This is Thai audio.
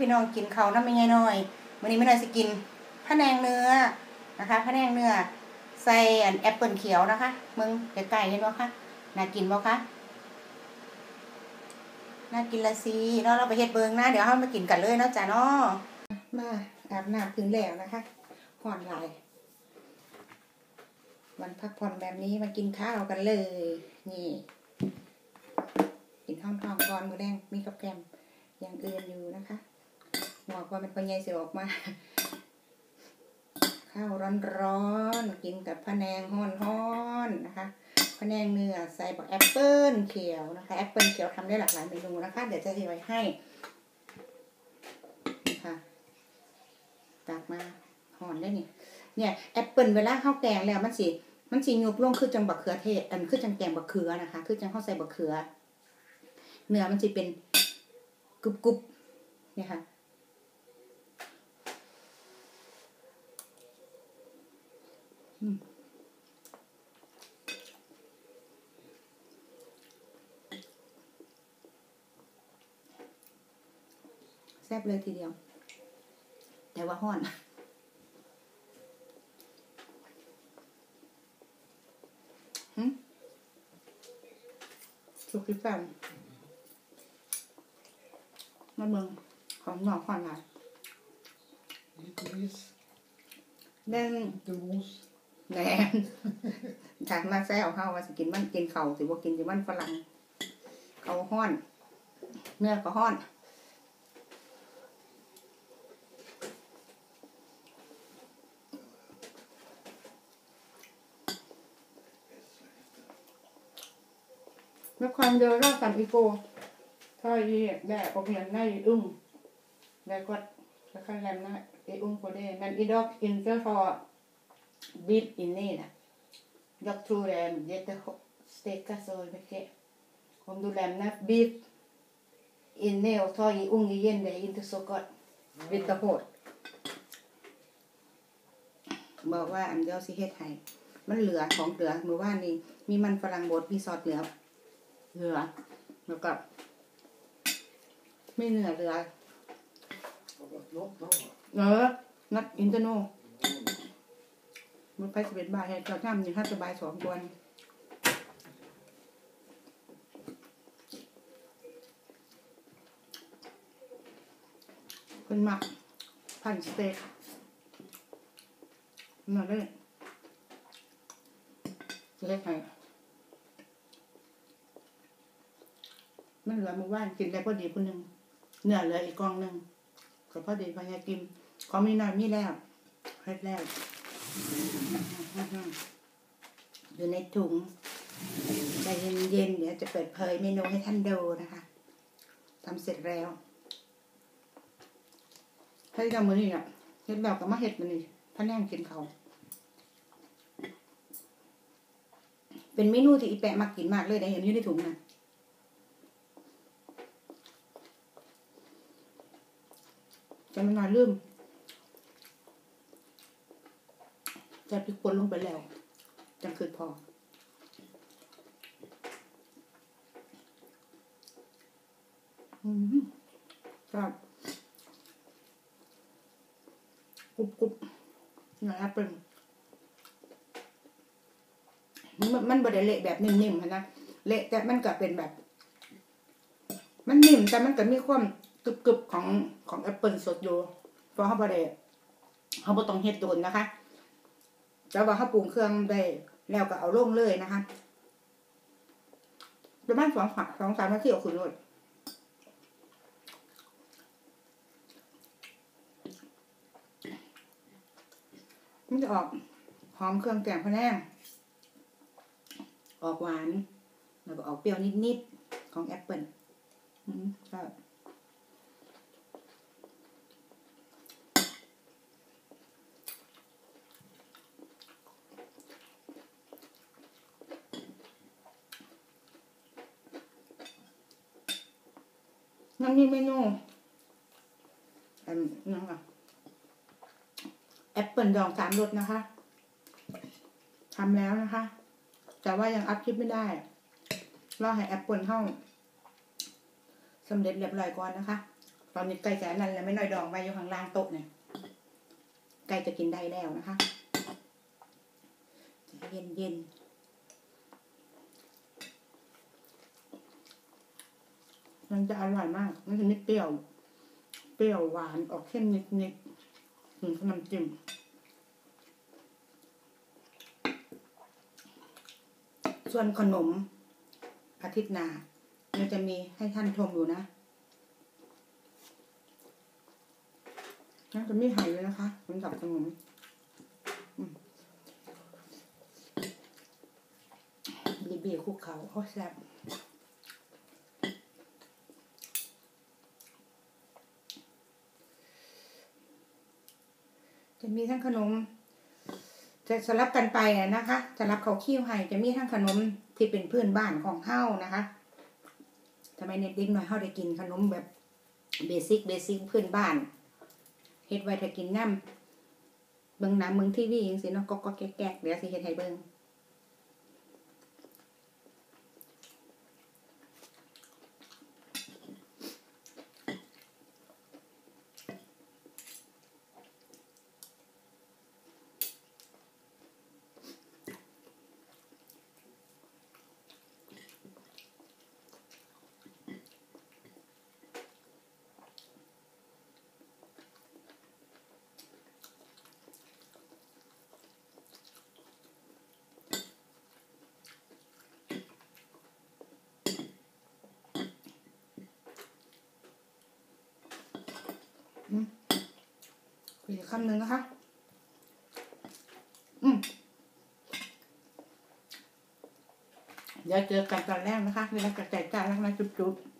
พี่น้องกินเขาน้ำไม่ไงน้อยวันนี้ไม่น่าจะกินพะแนงเนื้อนะคะพะแนงเนื้อใส่อันแอปเปิลเขียวนะคะมึงไก่ๆเห็นบ่คะน่ากินบ่คะน่ากินละสิเนาะเราไปเฮ็ดเบิงนะเดี๋ยวเรามากินกันเลยเนาะจ้ะเนาะมาอาบน้ำถึงแล้วนะคะผ่อนหลายวันพักผ่อนแบบนี้มากินข้าวกันเลย นี่ กินท้องทองก่อนมือแดงมีกับแกมอย่างอื่นอยู่นะคะ หมอกว่ามันปัญญาเสียออกมา ข้าวร้อนๆกินกับพะแนงฮ้อนๆนะคะพะแนงเนื้อใส่บักแอปเปิ้ลเขียวนะคะแอปเปิ้ลเขียวทำได้หลากหลายเมนูนะคะ เดี๋ยวจะทไว้ให้นี่ค่ะตักมาห่อนได้นี่เนี่ยแอปเปิ้ลเวลาข้าวแกงแล้วมันสิมันสิยุบลงคือจังบักเขือเทศ อันคือจังแกงบักเขือนะคะ คือจังข้าวใส่บักเขือ เนื้อมันจะเป็นกรุบกรุบเนี่ยค่ะอืม แซ่บเลยทีเดียว แต่ว่าห้อนหึสุกิฟันมาเมืองของหนอกขอนหลาย Lite ris, เด่น lite mos. แดนจากมาแซ่เอาเข้าว่าสิกินมันกินเข่าสิว่ากินสิมันฝรั่งเขาห้อน เนื้อก็ห้อนนักความเดินรอบสันอีโกถ้าอีแด่ปกเงินได้อึ้งได้กดแล้วก็แรมนะไออุ้งก็ไดนั่นอีดอกอินเตอร์ฟอร์ Beef inne där Jag tror det är jättesteka så mycket Om du lämnar beef inne och tar i ung igen det är inte så gott Lite hårt บอกว่าอันเดียวสิเฮ็ดให้มันเหลือของเหลือเมื่อวานนี้มีมันฝรั่งบดมีซอสเหลือเหลือแล้วก็ไม่เหนือเหลือ Har varit långt då, va? เออนัดอินเตอร์โน มันไปสเปนบายให้เจ้าท่ามนี่ถ้าสบายสองตัวนี่เป็นหมักพันสเต็กมาเลยจะได้ไงมันเหลือมือว่านกินได้พอดีคนหนึ่งเนื้อเหลืออีกกองหนึ่งก็พอดีพอยากินของมีน้อยมีแล้วเฮ็ดแล้ว อยู่ในถุงใจเย็นๆเดี๋ยวจะเปิดเผยเมนูให้ท่านดูนะคะทำเสร็จแล้วให้ทำมือนี่อะเฮ็ดแล้วก็มาเฮ็ดมันนี่พะแนงกินเขา เป็นเมนูที่อีแปะมากินมากเลยได้เห็นอยู่ในถุงน่ะจะไม่นอนลืม จะพริกป่นลงไปแล้วจังคืนพออืมครับกรุบกรุบเนื้อแอปเปิ้ลมันมันบดเละแบบนิ่มๆนะเละแต่มันก็เป็นแบบ มันนิ่มแต่มันก็มีความกรึบๆของของแอปเปิลสดอยู่เพราะเขาบดได้เขาบ่ต้องเฮ็ดโดนนะคะ แต่ว่าเขาปรุงเครื่องได้แล้วก็เอาลงเลยนะคะประมาณสองฝักสองสามนาทีเอาขึ้นเลยมันจะออกหอมเครื่องแกงพะแนงออกหวาน แล้วก็ออกเปรี้ยวนิดๆของแอปเปิลอืมใช่ นั่นมีเมนูอันนั่นอะแอปเปิลดองสามรสนะคะทำแล้วนะคะ แต่ว่ายัง up คลิปไม่ได้รอให้แอปเปิลเข้าสำเร็จเรียบร้อยก่อนนะคะ ตอนนี้ไก่จะอันนั้นแล้วไม่น้อยดองไว้อยู่ข้างล่างโต๊ะเนี่ยไก่จะกินได้แล้วนะคะเย็นเย็น มันจะอร่อยมากมันจะนิดเปรี้ยว เปรี้ยวหวานออกเข้มนิดนิดๆถึงน้ำจิ้มส่วนขนมอาทิตย์หน้ามันจะมีให้ท่านชมอยู่นะน่าจะไม่หายเลยนะคะสำหรับขนมอืมบีบีคุกเขาโอ้แซ่บ จะมีทั้งขนม จะสลับกันไปนะคะสลับเขาขี้วให้จะมีทั้งขนมที่เป็นพื้นบ้านของเฮ้านะคะทำไมเน็ตเด็กหน่อยเฮ้าได้กินขนมแบบเบสิกเบสิกพื้นบ้านเฮ็ดไว้ถ้ากินน้ำเบิ้งน้ำเบิ้งทีวีจังสิเนาะก็ก็แก๊กๆเดี๋ยวสิเฮ็ดให้เบิ้ง อีกคำหนึ่งนะคะ อืมเดี๋ยวเจอกันตอนแรกนะคะเวลากระจายจานแล้วนะจุ๊บๆ